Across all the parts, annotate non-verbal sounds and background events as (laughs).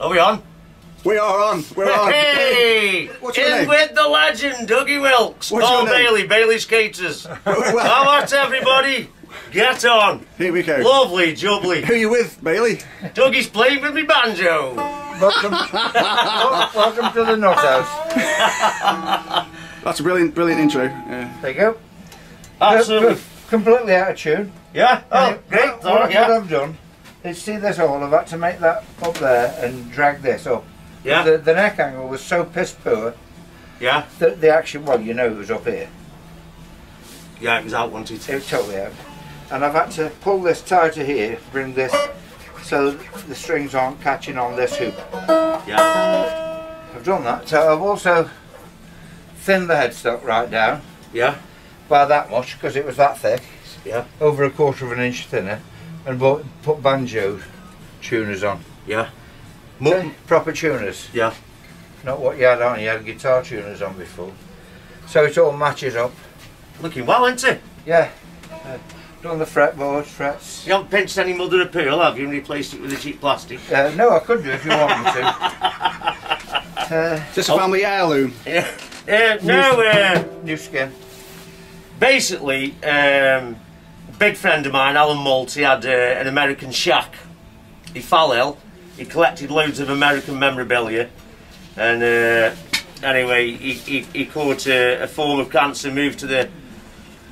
Are we on? We are on. We're on. Hey! What's your In name? with the legend, Dougie Wilkes. What's Paul your name? Bailey, Bailey's Caterers. (laughs) Well, How about everybody? Get on. here we go. Lovely, jubbly. Who you with, Bailey? Dougie's playing with me banjo. Welcome, (laughs) welcome to the Nut House. (laughs) That's a brilliant, brilliant intro. Yeah. There you go. Absolutely. Completely out of tune. Yeah? Oh, Now, great. What, All what, right, yeah. I've done is see this all. I've had to make that up there and drag this up. Yeah, The, the neck angle was so piss poor yeah. that the action, well, you know it was up here. Yeah, it was out, wasn't It it? was totally out. And I've had to pull this tighter here, bring this so the strings aren't catching on this hoop. Yeah, I've done that. So I've also thinned the headstock right down yeah, by that much because it was that thick. yeah, over a quarter of an inch thinner and bought, put banjo tuners on. yeah. Mutton. Proper tuners, Yeah, not what you had on, you had guitar tuners on before. So it all matches up. looking well, isn't it? Yeah. Uh, done the fretboard, frets. You haven't pinched any mother of pearl, have you, and replaced it with a cheap plastic? Uh, no, I could do if you want me to. (laughs) Uh, Is this a family heirloom? (laughs) Yeah. Uh, no, uh, new skin. basically, um, big friend of mine, Alan he had uh, an American shack. He fell ill. He collected loads of American memorabilia, and uh, anyway, he, he, he caught a, a form of cancer. Moved to the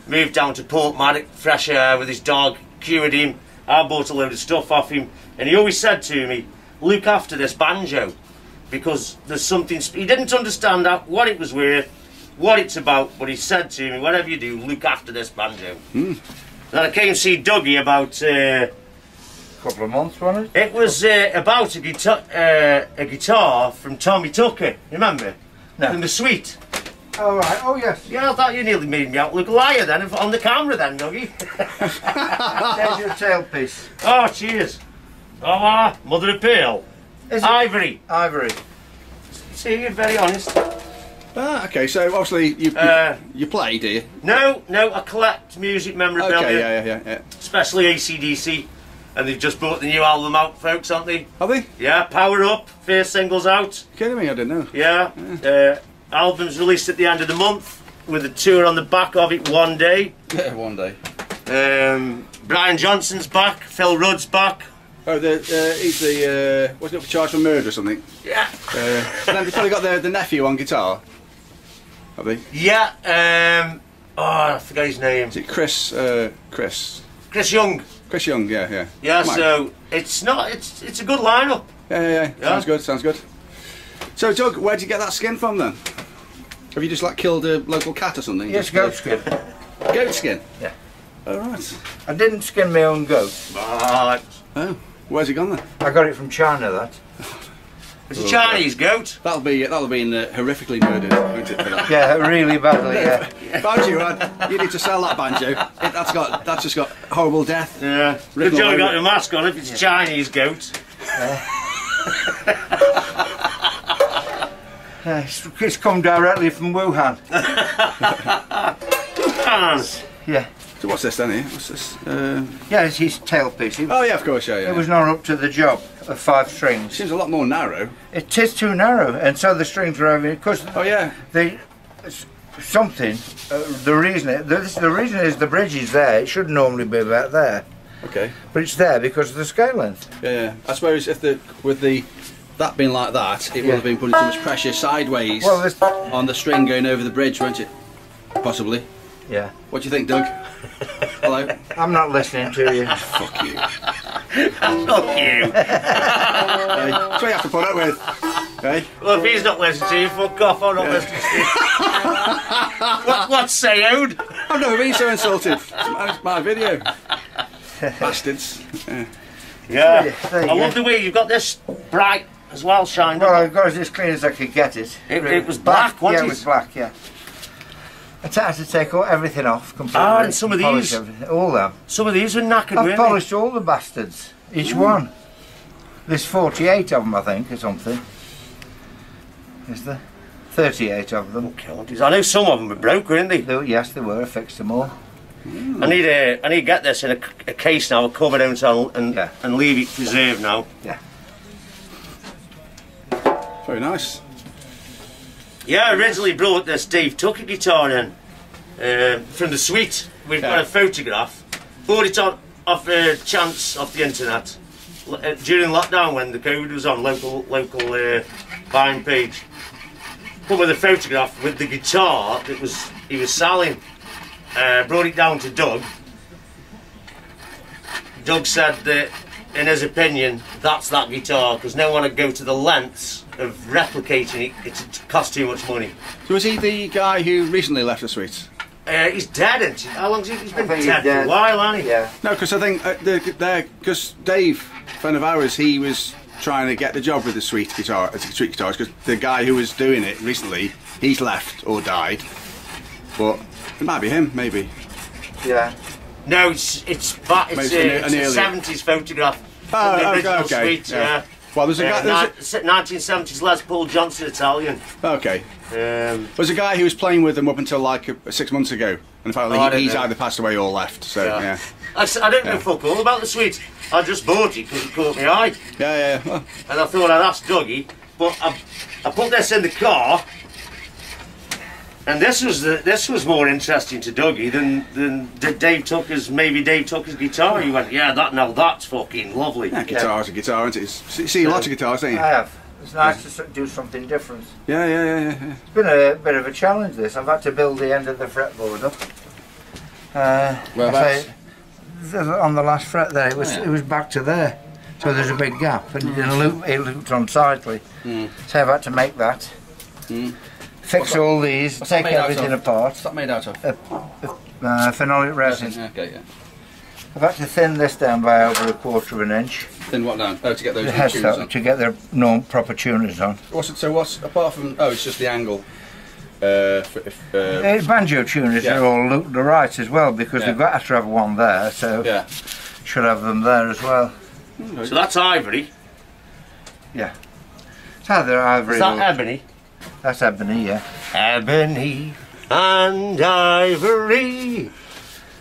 moved down to Portmarnock, fresh air with his dog. Cured him. I bought a load of stuff off him, and he always said to me, "Look after this banjo." Because there's something he didn't understand that, what it was worth, what it's about, but he said to me, whatever you do, look after this banjo. Then I came to see Dougie about, uh, couple of months, wasn't it? it was uh, about a guitar, uh, a guitar from Tommy Tucker, remember? No. From the Sweet. Oh, right. Oh, yes. Yeah, I thought you nearly made me out look a liar then, on the camera then, Dougie. (laughs) There's your tailpiece. oh, cheers. Oh, ah, mother of pearl. Is it Ivory. ivory? See, you're very honest. Ah, okay. So obviously you you, Uh, you play, do you? No, no, I collect music memorabilia. Okay. Yeah, yeah, yeah, yeah. especially AC/DC. And they've just brought the new album out, folks, aren't they? Are they? Yeah, Power Up, first single's out. Kidding me? I didn't know. Yeah, uh, album's released at the end of the month with a tour on the back of it one day. (laughs) Yeah, one day. Um, Brian Johnson's back, Phil Rudd's back. Oh, the uh, he's the uh, wasn't it for charge for murder or something? Yeah, Uh, and then they've probably got the the nephew on guitar. Have they? yeah. Um, oh, I forget his name. Is it Chris? Uh, Chris? Chris Young. Chris Young? Yeah, yeah. Yeah, Come on. so it's not. It's it's a good lineup. Yeah, yeah, yeah. Yeah. Sounds good. Sounds good. So, Doug, where'd you get that skin from then? Have you just like killed a local cat or something? Yes, Just, goat skin. Goat skin. Yeah. All right. I didn't skin my own goat. Ah, Oh, where's he gone then? I got it from China, that. (laughs) it's a Chinese goat. That'll be that'll be in, uh, horrifically murdered, won't it? Yeah, really badly, yeah. (laughs) If I you, need to sell that banjo. It, that's got that's just got horrible death. Yeah, Rip good job all you got over. your mask on if it's a Chinese goat. (laughs) Yeah, it's, it's come directly from Wuhan. (laughs) Hans. Yeah, So what's this then? Here? What's this? Uh, yeah, it's his tailpiece. It, oh yeah, of course, yeah, yeah. it was not up to the job of five strings. Seems a lot more narrow. It is too narrow, and so the strings were over. Because Oh yeah. the something. Uh, the reason it, the, the reason is the bridge is there. It should normally be about there, Okay. but it's there because of the scale length. Yeah, yeah. I suppose if the with the that being like that, it would Yeah. have been putting too much pressure sideways Well, this. on the string going over the bridge, won't it? Possibly. Yeah, What do you think, Doug? (laughs) Hello. I'm not listening to you. (laughs) Fuck you. (laughs) Fuck you. Hey, that's what you have to put up with. Hey. Well, if he's not listening to you, fuck off. I'm not Yeah. listening to you. what, what's saying? I've never been so insulted. It's my, it's my video. Bastards. Yeah. Yeah. There I go. love the way you've got this bright as well, shined Well, up. I got it as clean as I could get it. It- it was black, wasn't yeah, it? it was black, yeah. I had to take all, everything off completely. Ah, and some of these? everything, All them. Some of these are knackered, I've weren't polished all the bastards. Each one. There's 48 of them, I think, or something. Is there? 38 of them. they? God, I know some of them were broke, weren't they? They were- yes, they were. I fixed them all. I need a, I need to get this in a, a case now, a cover down so and, Yeah. and leave it preserved now. Yeah. Very nice. Yeah, I originally brought this Dave Tucker guitar in um, from the Sweet. We've got a photograph. Bought it on, off uh, chance off the internet uh, during lockdown when the COVID was on local local uh, buying page. Come with a photograph with the guitar that was he was selling. Uh, brought it down to Doug. Doug said that, in his opinion, that's that guitar because no one would go to the lengths of replicating it. It cost too much money. So was he the guy who recently left the Sweet? Uh, he's dead, isn't he? How long's he? He's been dead, he's dead. for a while, hasn't he? Yeah. No, because I think uh, the because Dave, friend of ours, he was trying to get the job with the sweet guitar, uh, sweet guitars, because the guy who was doing it recently, he's left or died. But it might be him, maybe. Yeah. No, it's it's it's, uh, an it's a seventies photograph. Oh, the okay, original okay, Sweet, yeah. Well, there's a guy. Uh, There's nineteen seventies Les Paul Johnson Italian. okay, Um, there's a guy who was playing with them up until like uh, six months ago, and Oh, finally didn't he, he's know. either passed away or left. So yeah. yeah, I, I don't know Yeah. fuck all about the Sweet. I just bought it because it caught my eye, yeah, yeah. yeah. Well, and I thought I'd ask Dougie. But I, I put this in the car, and this was the, this was more interesting to Dougie than than D- Dave Tucker's maybe Dave Tucker's guitar. He went, yeah, that now that's fucking lovely. yeah, guitar's a guitar, isn't it? It's- see a lot of guitars, don't you? I have. It's nice to do something different. Yeah, yeah, yeah, yeah. yeah. It's been a bit of a challenge. This I've had to build the end of the fretboard up. Uh, Whereabouts? I on the last fret there, it was Oh, yeah. it was back to there, so there's a big gap, and it loop, it looped unsightly. Mm. So I've had to make that. Mm. Fix all these, what's take made out everything of? apart. What's that made out of? Uh, phenolic resin. Okay, yeah. I've had to thin this down by over a quarter of an inch. Then what now? Oh, to get those The new head tunes stop on. to get the norm proper tuners on. What's it, so what's apart from? Oh, it's just the angle. Uh, if, uh, Uh, banjo tuners Yeah. are all looped the right as well because Yeah. we've got to have one there, so yeah. should have them there as well. So that's ivory. Yeah. It's either ivory Is that or ebony? That's ebony, yeah. Ebony and ivory.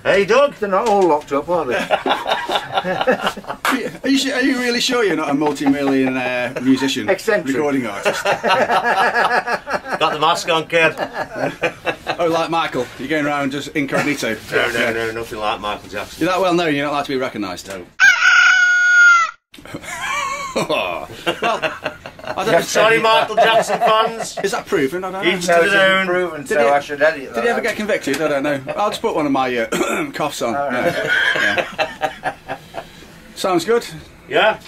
Hey, Doug. They're not all locked up, are they? Are you, su- are you really sure you're not a multi-million uh, musician, Eccentric. recording artist? (laughs) Got the mask on, kid. Oh, like Michael, you're going around just incognito. No, no, no, nothing like Michael Jackson. You're that well known, you're not allowed to be recognised. Oh. (laughs) (laughs) well, I don't Yes, Sorry, Michael Jackson fans. Is that proven? I don't know. Each no, to their own. proven, Did so he- I should edit that. Did he ever get convicted? I don't know. I'll just put one of my uh, (clears throat) coughs on. All right. Yeah. Yeah. Sounds good. Yeah.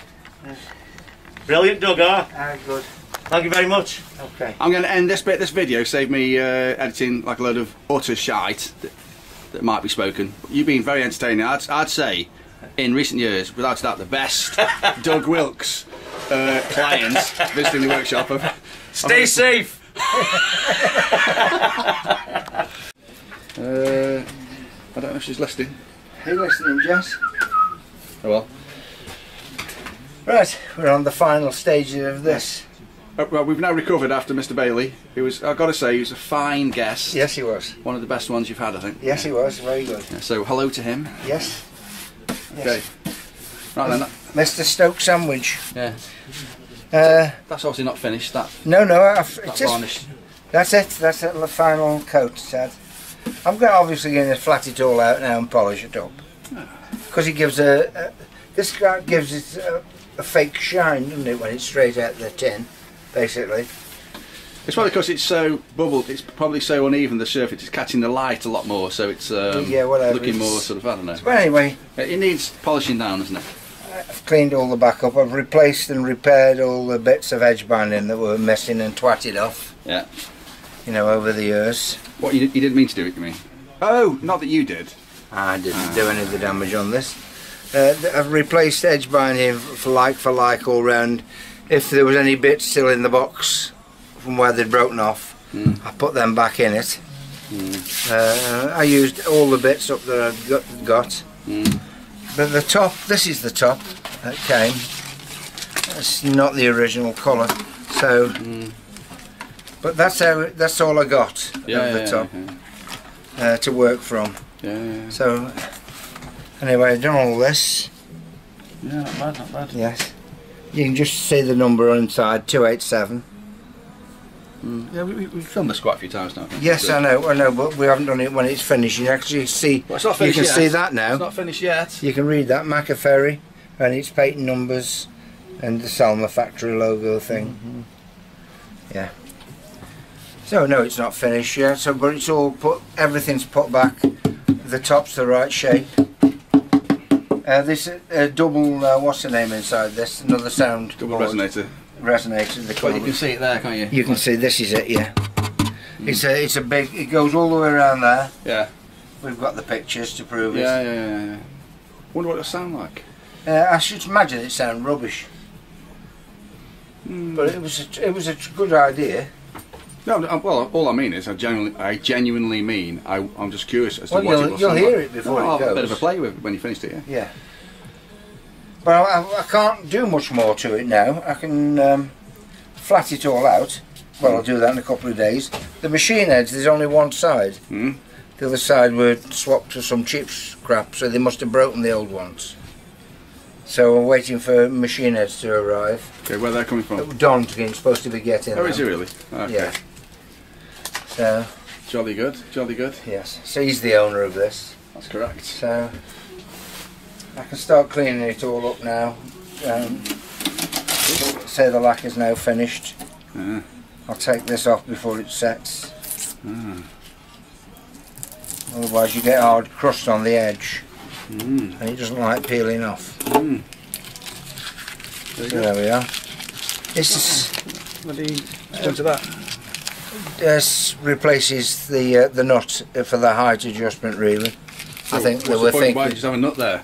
Brilliant, Doug. Huh? Ah, good. Thank you very much. Okay. I'm going to end this bit, this video, save me uh, editing like a load of utter shite that, that might be spoken. You've been very entertaining. I'd, I'd say, in recent years, without a doubt, the best (laughs) Doug Wilkes uh, clients visiting the workshop. Of, Stay safe. (laughs) uh, I don't know if she's listening. Are you listening, Jess? Oh well. Right, we're on the final stages of this. Uh, well, we've now recovered after Mr. Bailey. He was, I've got to say, he was a fine guest. Yes, he was. One of the best ones you've had, I think. Yes, he was. Very good. Yeah, so hello to him. Yes. Okay. Right then. Mr. Stoke Sandwich. yeah. Uh, That's obviously not finished. That, no, no, I've, that varnish. that's it. That's it, the final coat, Sad. I'm going obviously going to flat it all out now and polish it up. Because it gives a, a this gives it a, a fake shine, doesn't it, when it's straight out the tin, basically. It's probably because it's so bubbled. It's probably so uneven. The surface is catching the light a lot more, so it's um, Yeah, whatever, looking it's- more sort of I don't know. But anyway, It needs polishing down, doesn't it? I've cleaned all the back up. I've replaced and repaired all the bits of edge binding that were missing and twatted off, Yeah. you know, over the years. What you, you didn't mean to do it, you mean? Oh, not that you did. I didn't do any of the damage on this. Uh, I've replaced edge binding for like for like all round. If there was any bits still in the box from where they'd broken off, Mm. I put them back in it. Uh, I used all the bits up that I'd got. got. Mm. But the top, this is the top that came. It's not the original colour, so. But that's how. That's all I got Yeah, of the yeah, top yeah, uh, to work from. So, anyway, I've done all this. yeah. Not bad, not bad. Yes. You can just see the number on inside 287. Yeah, we, we, we've filmed this quite a few times now. haven't? Yes, I know, I know, but we haven't done it when it's finished. You can actually see, Well, it's not you can yet. see that now. It's not finished yet. You can read that Maccaferri and its patent numbers and the Selmer factory logo thing. Mm-hmm. Yeah. So no, it's not finished yet. So, but it's all put. Everything's put back. The top's the right shape. Uh, this uh, double. Uh, what's the name inside this? Another sound. Double board. resonator. Resonator. They call Well, you can see it there, can't you? You can see this is it. Yeah. It's a. It's a big. It goes all the way around there. Yeah. We've got the pictures to prove it. Yeah, yeah, yeah, yeah. Wonder what it'll sound like. Uh, I should imagine it sound rubbish, Hmm. but it was a, it was a good idea. No, no, well, all I mean is I genuinely, I genuinely mean I, I'm just curious as to Well, what you'll- it will you'll hear like. it before No, it I'll have a bit of a play with it when you finished it. Yeah. Yeah. But I, I, can't do much more to it now. I can um, flat it all out. Well, I'll do that in a couple of days. The machine heads, there's only one side. Hmm. The other side were swapped for some cheap scrap, so they must have broken the old ones. So we're waiting for machine heads to arrive. Okay, where are they're coming from? Don's getting, supposed to be getting Oh, is he really? Okay. Yeah. So, Jolly good, jolly good. yes. So he's the owner of this. That's correct. So I can start cleaning it all up now. Um, say the lac is now finished. Yeah. I'll take this off before it sets. Ah. Otherwise you get hard crust on the edge Mm. and it doesn't like peeling off. Mm. Very So there we are. This is, Bloody go to that. this replaces the uh, the nut for the height adjustment really. I think they What's were the point? Why thinking just have a nut there?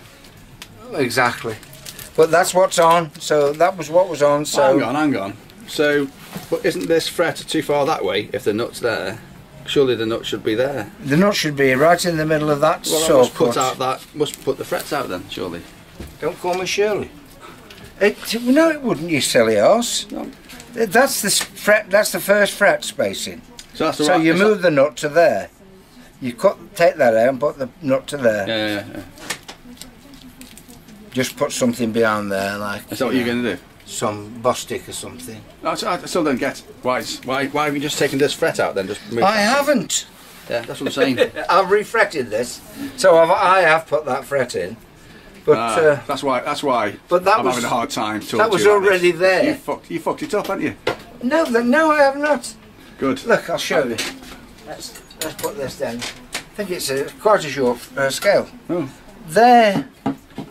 Exactly. But that's what's on. So that was what was on. So hang on, hang on. So, but isn't this fret too far that way? If the nut's there, surely the nut should be there. the nut should be right in the middle of that Well, saw must put out that must put the frets out then, surely. Don't call me Shirley. It, no, it wouldn't, you silly ass. No. That's the fret. That's the first fret spacing. So So right. you move the nut to there. You cut, take that out and put the nut to there. Yeah, yeah, yeah. Just put something behind there, like Is that what you you're going to do? some Bostik or something. No, I still don't get why. Why? Why have you just taken this fret out then? Just I haven't. Yeah, that's what I'm saying. (laughs) I've refretted this, so I've, I have put that fret in. But Ah, uh, that's why. That's why. but that I'm was having a hard time talking that to was already this. there. You fucked. You fucked it up, haven't you? no, no, I have not. Good. Look, I'll show you. Let's let's put this down. I think it's a quite a short uh, scale. Oh. There,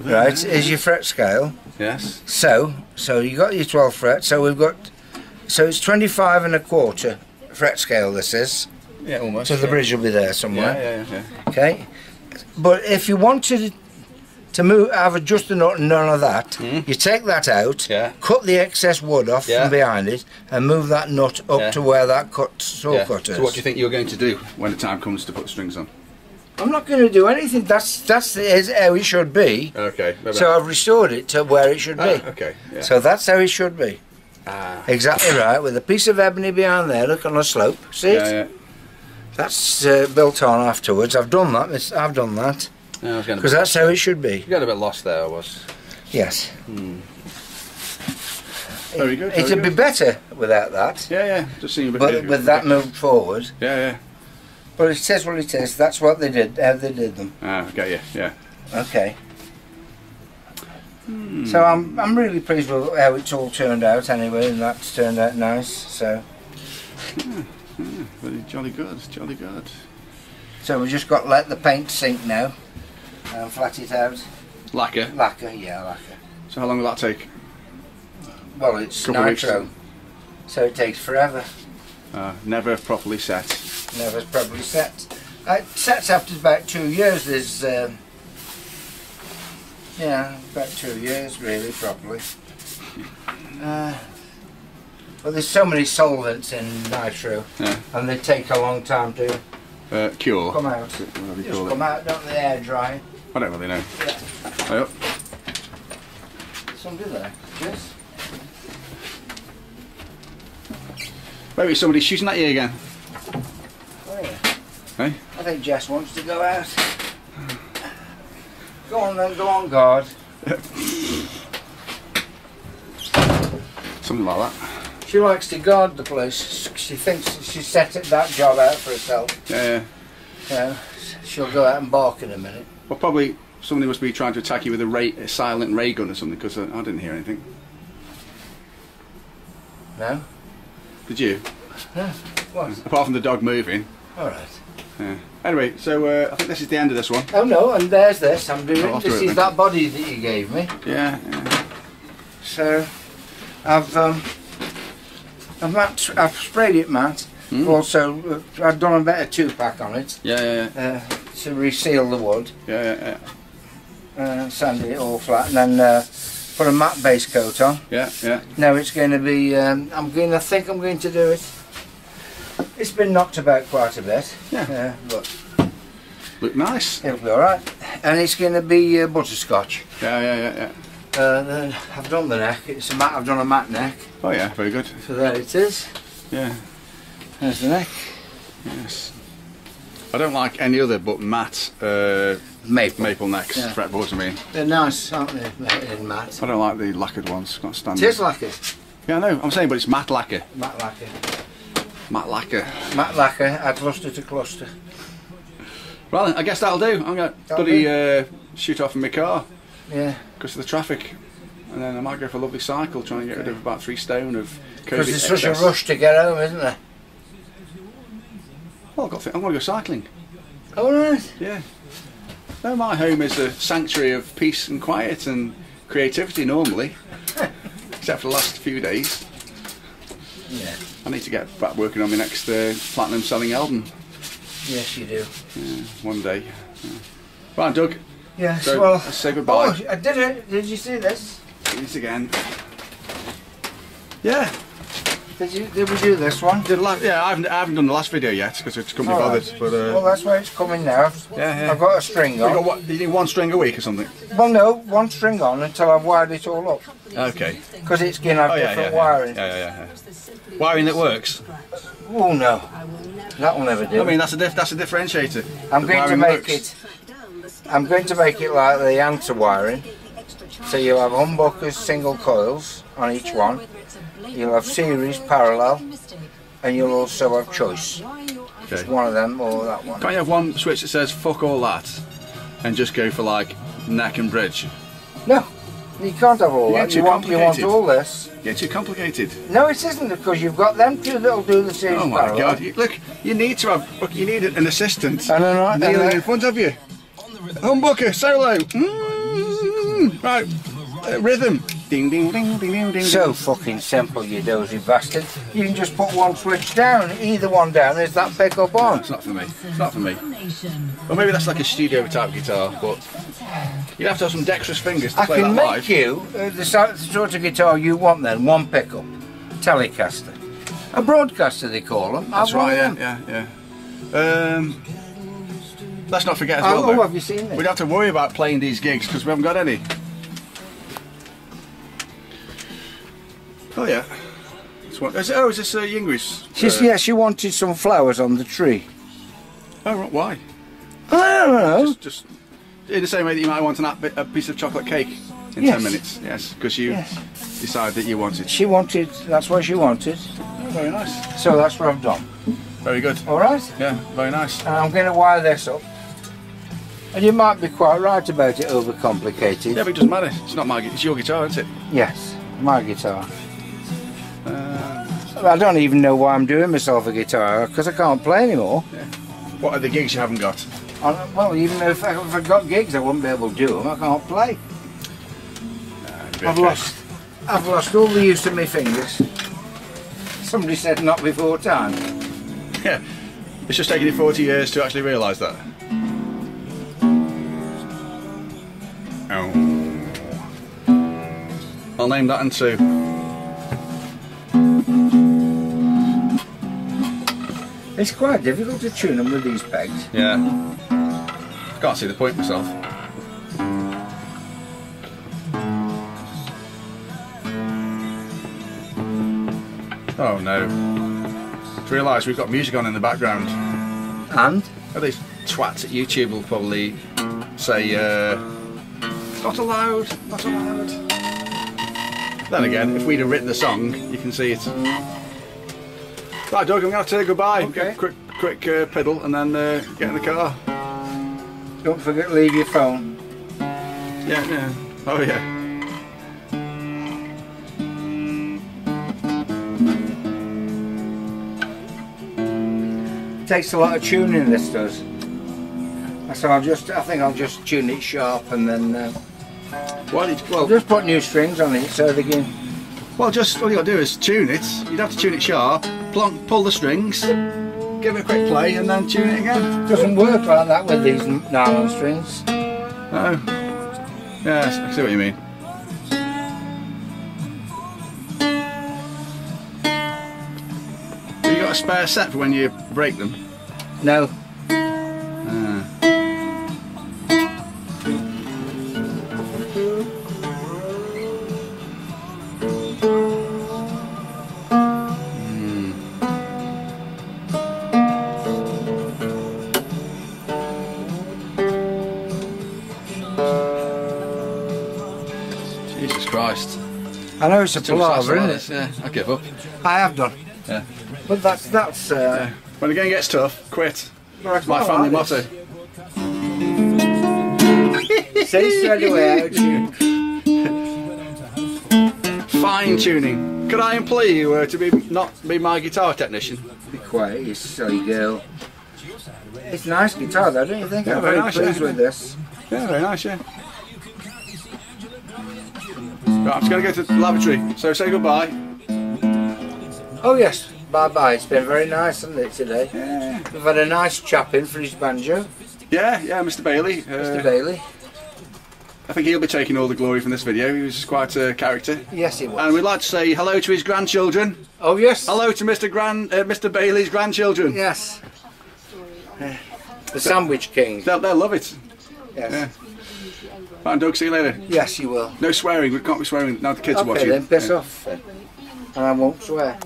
right, is your fret scale. Yes. So, so you got your 12 fret. So we've got, so it's 25 and a quarter fret scale. This is. Yeah, almost. So the bridge will be there somewhere. Yeah, yeah, yeah. Okay. But if you wanted to move, have a just a nut and none of that, Mhm. you take that out, Yeah. cut the excess wood off Yeah. from behind it, and move that nut up Yeah. to where that cut saw cut is. So what do you think you're going to do when the time comes to put strings on? I'm not going to do anything. That's that's the, is how it should be. Okay. maybe So I've restored it to where it should I- be. ah, okay. Yeah. So that's how it should be. ah. Exactly right. With a piece of ebony behind there, look on the slope. See Yeah, it? yeah. That's uh, built on afterwards. I've done that. It's- I've done that Yeah, I was getting a because bit, that's how it should be. you got a bit lost there. I was. Yes. Very good. It'd very be better without that. Yeah, yeah. Just seeing a bit. But with that moved forward. Yeah, yeah. But says what it is. That's what they did. How they did them. Ah, okay, yeah, yeah. Okay. So I'm I'm really pleased with how it's all turned out anyway, and that's turned out nice. So Very jolly good, jolly good. so we've just got to let the paint sink now and flat it out. Lacquer. Lacquer, yeah, lacquer. So how long will that take? Well, it's Couple nitro, so it takes forever. Uh, never properly set. Never properly set. Uh, It sets after about two years. There's um, yeah, about two years really properly. Uh, but there's so many solvents in nitro, Yeah. and they take a long time to Uh, cure. come out. Just come it. out, don't they? Air dry. I don't really know. Yeah. Yep. Somebody there. Yes. Maybe somebody's shooting at you again. Oh yeah. Hey? I think Jess wants to go out. Go on then, go on guard. Something like that. She likes to guard the place. She thinks she set it, that job out for herself. Yeah. yeah. she'll go out and bark in a minute. Well, probably somebody must be trying to attack you with a, ray, a silent ray gun or something because I, uh, I didn't hear anything. No? Did you? What? Apart from the dog moving. Alright. Yeah. Anyway, so uh, I think this is the end of this one. Oh no, and there's this I'm doing. Oh, this it is then. that body that you gave me. Yeah. yeah. So I've um, I've, mat, I've sprayed it matte. Hmm. Also, uh, I've done a better two pack on it Yeah, yeah, yeah. uh, to reseal the wood, Yeah, yeah, yeah. uh, sanded it all flat, and then uh, put a matte base coat on. Yeah, yeah. Now it's going to be. Um, I'm going. I think I'm going to do it. It's been knocked about quite a bit. Yeah. Uh, but Look nice. it'll be all right. And it's going to be uh, butterscotch. Yeah, yeah, yeah, yeah. Uh, then I've done the neck. It's a matte. I've done a matte neck. Oh yeah, very good. So there it is. Yeah, There's the neck. yes. I don't like any other but matte uh, Maple. maple necks, Yeah. fretboards. I mean, They're nice, aren't they? In matte. I don't like the lacquered ones. Can't stand It is them. lacquer. Yeah, I know. I'm saying, but it's matte lacquer. Matte lacquer. Matte lacquer. Matte lacquer. Add cluster to cluster. Well, I guess that'll do. I'm going to That'll bloody uh, shoot off in my car Yeah. because of the traffic, and then I might go for a lovely cycle, trying to get rid of about three stone of Because COVID it's such a rush to get home, isn't there? Well, I've got. To, I'm going to go cycling. All right. Yeah. No, my home is a sanctuary of peace and quiet and creativity normally, (laughs) except for the last few days. Yeah. I need to get back working on my next uh, platinum selling album Yes, you do. yeah, one day. Yeah. Right, Doug, Yes. so well. let's say goodbye. Oh, I did it. Did you see this? Do this again. Yeah, Did you? Did we do this one? did la- yeah, I haven't, I haven't done the last video yet because it's couldn't be All right. bothered. But Well, uh, that's why it's coming now. yeah, yeah. I've got a string you got on. what? You need one string a week or something? Well, no, one string on until I've wired it all up. Okay. Because it's going to have Oh yeah, different yeah, yeah. wiring. yeah, yeah, yeah. Wiring that works. Oh no, that will never do. I mean, that's a diff- that's a differentiator. I'm going to make works. it. I'm going to make it like the anti wiring. So you'll have humbuckers, single coils on each one. You'll have series parallel, and you'll also have choice. Okay. One of them or that one. Can't you have one switch that says fuck all that and just go for like neck and bridge? No, you can't have all You that. You want, you want all this. Get too complicated. No, it isn't because you've got them two that'll do the series Oh my parallel. god! You, look, you need to have. Look, you need an assistant I- and kneeling then- in front of you. Humbucker solo. Mm, right, uh, rhythm. Ding ding ding ding ding ding. So fucking simple, you dozy bastard. You can just put one switch down, either one down, is that pickup on? It's not for me. It's not for me. Or maybe that's like a studio type guitar, but you'd have to have some dexterous fingers to I play can that make live. you uh, the sort, the sort of guitar you want then, one pickup, Telecaster. A broadcaster they call them. That's I've right. Yeah, them. yeah, yeah. Um, let's not forget as well. oh, though, have you seen We'd have to worry about playing these gigs because we haven't got any. Oh yeah. One- is it- oh, is this uh, Yingris? She's, Uh, yeah, she wanted some flowers on the tree. Oh, right, why? I don't know. Just, just in the same way that you might want an, a piece of chocolate cake in Yes. ten minutes. Yes, because you Yes. decide that you want it. She wanted, that's what she wanted. Oh, very nice. So that's what I've done. Very good. All right? Yeah, very nice. And I'm going to wire this up. And you might be quite right about it overcomplicated. Yeah, but it doesn't matter. It's not my. It's your guitar, isn't it? Yes, my guitar. I don't even know why I'm doing myself a guitar because I can't play anymore. what are the gigs you haven't got? I- Well, even if I, if I got gigs, I wouldn't be able to do them. I can't play. I've lost. I've lost all the use of my fingers. Somebody said not before time. (laughs) Yeah, it's just taken you 40 years to actually realise that. Oh. I'll name that in two. It's quite difficult to tune them with these pegs. Yeah. Can't see the point myself. Oh no. To realise we've got music on in the background. And Oh, these twats at YouTube will probably say, uh, not allowed, not allowed. Then again, if we'd have written the song, you can see it. Right, Doug, I'm going to have to say goodbye. Okay. Quick, quick uh, pedal and then uh, get in the car. Don't forget to leave your phone. Yeah, yeah. Oh, yeah. takes a lot of tuning. This does. So I'll just. I think I'll just tune it sharp and then. Uh, Well, I'll well, just put new strings on it so they can. well, just all you got to do is tune it. You'd have to tune it sharp, plonk, pull the strings, give it a quick play, and then tune it again. Doesn't work like that with these nylon strings. Oh. Yeah, I see what you mean. Have you got a spare set for when you break them? No. Christ. I know it's a palaver, isn't it? Yeah, I give up. I have done. Yeah. But that's that's. Uh, When the game gets tough, quit. it's My family like motto. See straight away. Fine tuning. Could I employ you uh, to be not be my guitar technician? Be quiet, you silly girl. It's a nice guitar though, don't you think? Yeah, I'm very very nice, pleased yeah. with this. Yeah, very nice, yeah. Right, I'm just going to go to the lavatory. So say goodbye. Oh yes, bye bye. It's been very nice, hasn't it, today? Yeah, We've had a nice chap in for his banjo, yeah, yeah Mr. Bailey. Mr. Uh, Bailey. I think he'll be taking all the glory from this video. He was quite a character. Yes, he was. And we'd like to say hello to his grandchildren. oh yes. Hello to Mr. Grand, uh, Mr. Bailey's grandchildren. Yes. The Sandwich King. They'll, they'll love it. Yes. Yeah. Right, Doug, see you later. Yes, you will. No swearing. We can't be swearing now. The kids are Okay watching. then, piss Yeah. off then. And I won't swear.